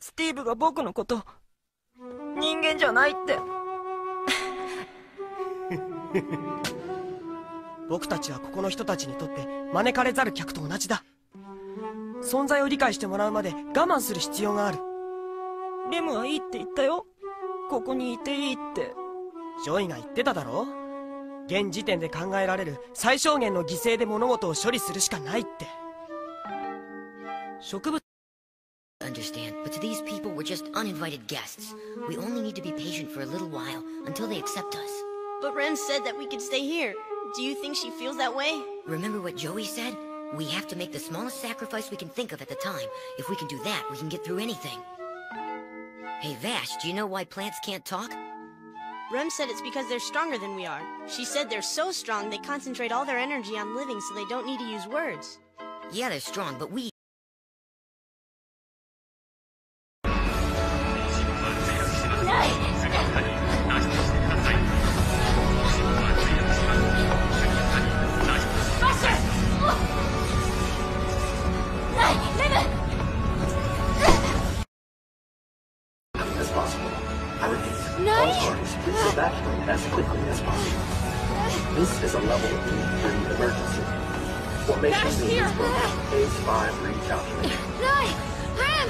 スティーブが僕のこと、人間じゃないって。僕たちはここの人たちにとって招かれざる客と同じだ存在を理解してもらうまで我慢する必要があるレムはいいって言ったよ。ここにいていいって。ジョイが言ってただろ？現時点で考えられる最小限の犠牲で物事を処理するしかないって植物 Understand, but to these people, we're just uninvited guests. We only need to be patient for a little while until they accept us. But Rem said that we could stay here. Do you think she feels that way? Remember what Joey said? We have to make the smallest sacrifice we can think of at the time. If we can do that, we can get through anything. Hey Vash, do you know why plants can't talk? Rem said it's because they're stronger than we are. She said they're so strong they concentrate all their energy on living so they don't need to use words. Yeah, they're strong, but we... possible. I repeat, all parties, please evacuate as quickly as possible. This is a level 3 emergency. Formation needs broken. Phase 5 recalculation. Nai! Ram!